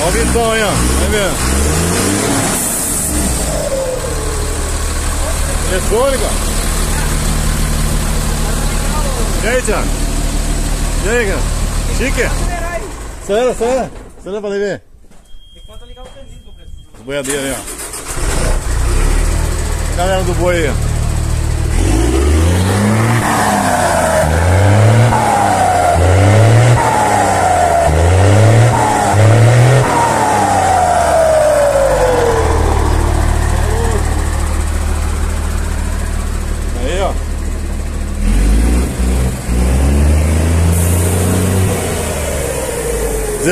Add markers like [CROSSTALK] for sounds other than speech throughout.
Olha o vintão aí, ó. Vai vendo? Eletrônica. E aí, Thiago? E aí, cara? Chique? Acelera, acelera. Acelera pra ver. Enquanto ligar o caninho que eu preciso. Boiadeira aí, ó. Galera do boi aí, ó.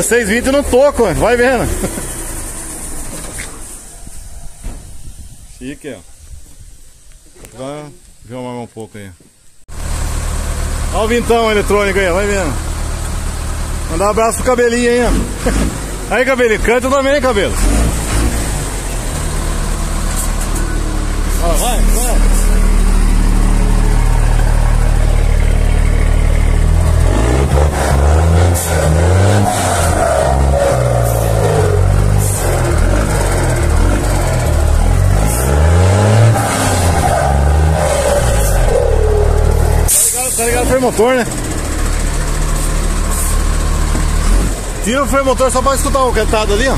16,20 no toco, vai vendo. Chique, ó. Vai, viu mais um pouco aí. Olha o vintão eletrônico aí, vai vendo. Mandar um abraço pro cabelinho aí, ó. [LAUGHS] Aí, cabelinho, canta também, cabelo. Olha, vai. Freio motor, né? Tira o freio motor só pra escutar o cantado ali, ó.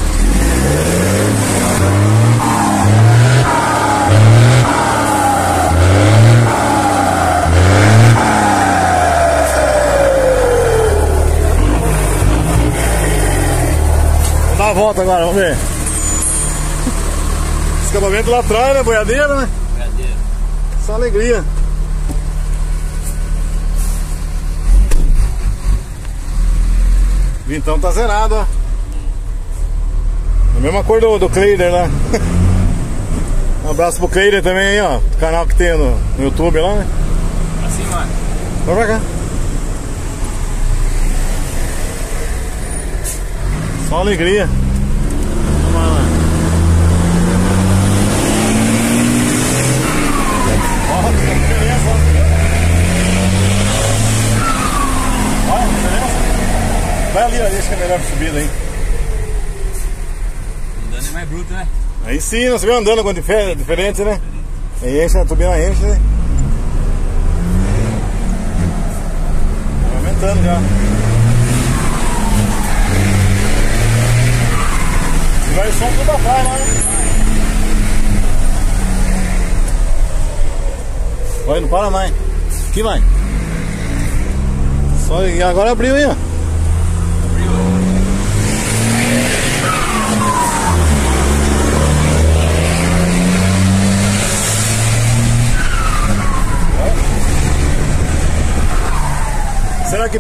Dar a volta agora, vamos ver. Escapamento lá atrás, né? Boiadeira, né? Brincadeira. Só alegria. Vintão tá zerado, ó. A mesma cor do, do Cleider lá. [LAUGHS] um abraço pro Cleider também aí, ó. Canal que tem no, no YouTube lá, né? Assim, mano. Vai pra cá. Só alegria. Vamos lá. Ó, que diferença, ó. Ó, que diferença. Vai ali, ó, deixa que é melhor subida aí. Andando é mais bruto, né? Aí sim, você vê andando com difer diferente, né? Aí enche, a turbina enche, né? Vai aumentando já. E vai som tudo atrás lá, né? Vai, não para mais. Aqui vai. Só, e agora abriu aí, ó.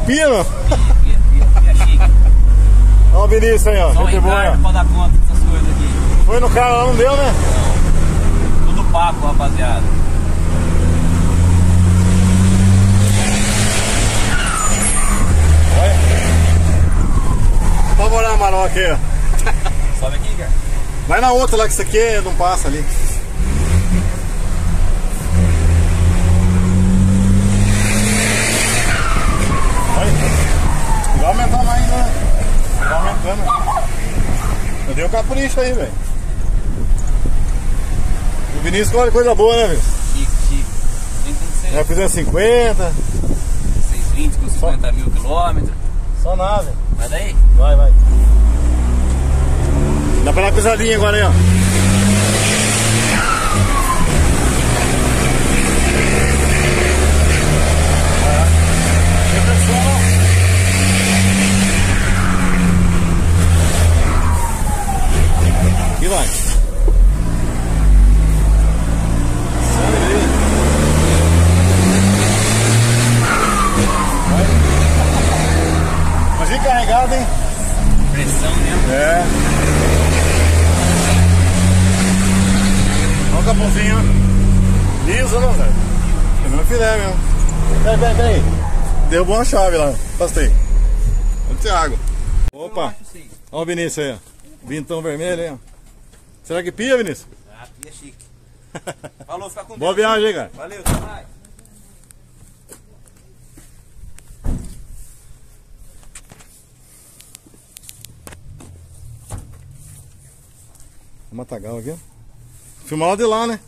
Que não? Chique. Ó o Vinícius aí, ó. Só Gente boa. Pode dar conta dessas coisas aqui. Foi no cara lá, não deu, né? Tudo papo, rapaziada. Vamos olhar a Maró aqui, ó. [LAUGHS] Sobe aqui, cara. Vai na outra lá que isso aqui não passa ali. Vai. Vai aumentar mais ainda, né? Vai aumentando. Eu dei o capricho aí, velho. O Vinícius olha coisa boa, né, velho? Chique, chique. Tem Já fizemos 50, 620 com 50 mil quilômetros. só nada. Vai daí. Vai, vai. Dá pra dar uma pisadinha agora aí, ó. E vai. Só alegria. Vai. Mas fica carregado, hein? Pressão mesmo. É. Olha o capãozinho. Liso, né, velho? É meu filé mesmo. Peraí, peraí, peraí. Derrubou uma chave lá. Pastei. Olha o Thiago. Opa. Olha o Vinícius aí, ó. Vintão vermelho aí, ó. Será que pia, Vinícius? Ah, pia chique. [LAUGHS] Falou, fica com Boa Deus. viagem aí, cara. Valeu, até mais. Matagal aqui, ó. Filma lá de lá, né?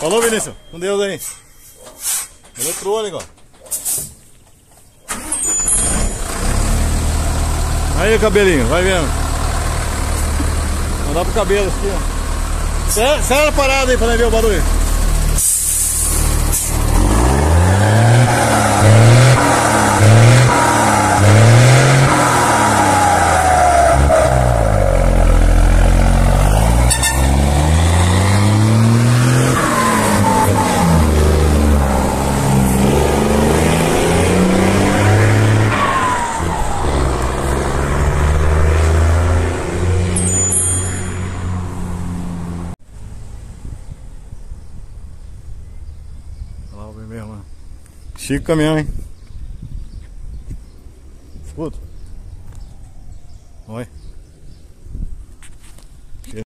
Falou, Vinícius. Com Deus aí. Eletrônico, ó. Aí, cabelinho, vai vendo. Mandar pro cabelo aqui, ó. Sério, sério parada aí pra ver o barulho. Mesmo, mano. Chique caminhão, hein? Escuta. Oi.